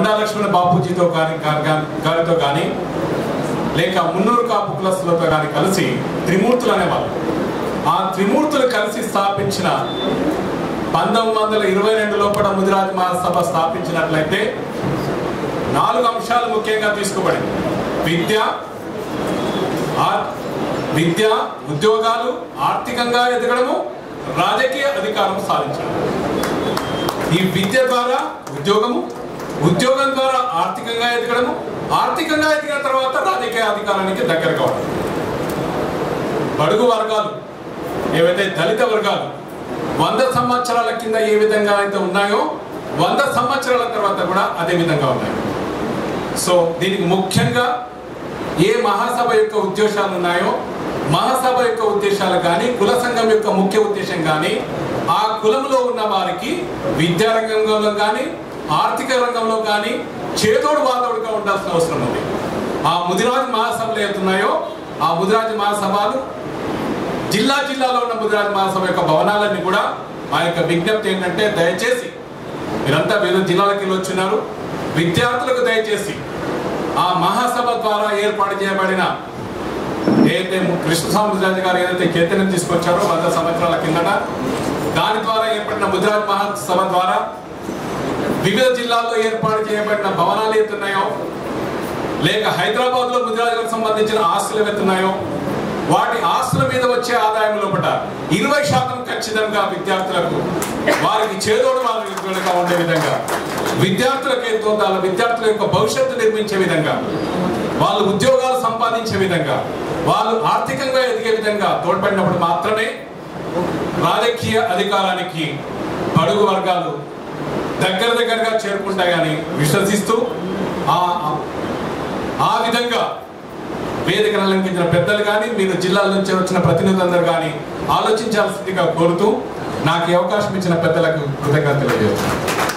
కొండా లక్ష్మణ బాపూజీతో కానీ గారితో కానీ లేక మున్నూరు కాపు కులస్తులతో కానీ కలిసి త్రిమూర్తులు అనేవాళ్ళు ఆ త్రిమూర్తులు కలిసి స్థాపించిన పంతొమ్మిది వందల ఇరవై రెండు లోపల ముదిరాజ్ మహాసభ స్థాపించినట్లయితే నాలుగు అంశాలు ముఖ్యంగా తీసుకోబడింది. విద్య విద్య ఉద్యోగాలు ఆర్థికంగా ఎదగడము రాజకీయ అధికారం సాధించడం. ఈ విద్య ద్వారా ఉద్యోగము ఉద్యోగం ద్వారా ఆర్థికంగా ఎదగడము ఆర్థికంగా ఎదిగిన తర్వాత రాజకీయ అధికారానికి దగ్గర కావడం. బడుగు వర్గాలు ఏవైతే దళిత వర్గాలు వంద సంవత్సరాల కింద ఏ విధంగా అయితే ఉన్నాయో వంద సంవత్సరాల తర్వాత కూడా అదే విధంగా ఉన్నాయి. సో దీనికి ముఖ్యంగా ఏ మహాసభ యొక్క ఉద్దేశాలు ఉన్నాయో మహాసభ యొక్క ఉద్దేశాలు కానీ కుల సంఘం యొక్క ముఖ్య ఉద్దేశం కానీ ఆ కులంలో ఉన్న వారికి విద్యారంగంలో కానీ ఆర్థిక రంగంలో కానీ చేదోడు వాదోడుగా ఉండాల్సిన అవసరం ఉంది. ఆ ముదిరాజ్ మహాసభలు ఏతున్నాయో ఆ ముదిరాజ్ మహాసభలు జిల్లా జిల్లాలో ఉన్న ముదిరాజ్ మహాసభ యొక్క భవనాలన్నీ కూడా మా యొక్క విజ్ఞప్తి ఏంటంటే దయచేసి మీరంతా వివిధ జిల్లాలకు వెళ్ళి వచ్చినారు విద్యార్థులకు దయచేసి ఆ మహాసభ ద్వారా ఏర్పాటు చేయబడిన ఏదైతే కృష్ణస్వామి గారు ఏదైతే చైతన్యం తీసుకొచ్చారో వంద సంవత్సరాల కిందట దాని ద్వారా ఏర్పడిన ముదిరాజ్ మహాసభ ద్వారా వివిధ జిల్లాల్లో ఏర్పాటు చేయబడిన భవనాలు ఎత్తున్నాయో లేక హైదరాబాద్లో సంబంధించిన ఆస్తులు ఎత్తున్నాయో వాటి ఆస్తుల మీద వచ్చే ఆదాయం లోపల ఇరవై శాతం ఖచ్చితంగా విద్యార్థులకు వారికి చేదోడు వారికి ఉండే విధంగా విద్యార్థులకు ఎంతో వాళ్ళ విద్యార్థుల యొక్క భవిష్యత్తు నిర్మించే విధంగా వాళ్ళు ఉద్యోగాలు సంపాదించే విధంగా వాళ్ళు ఆర్థికంగా ఎదిగే విధంగా తోడ్పడినప్పుడు మాత్రమే రాజకీయ అధికారానికి బడుగు వర్గాలు దగ్గర దగ్గరగా చేరుకుంటాయని విశ్వసిస్తూ ఆ విధంగా వేదికను అలంకించిన పెద్దలు కానీ మీరు జిల్లాల నుంచి వచ్చిన ప్రతినిధులందరూ కానీ ఆలోచించాల్సిందిగా కోరుతూ నాకు అవకాశం ఇచ్చిన పెద్దలకు కృతజ్ఞతలు తెలియజేస్తున్నాను.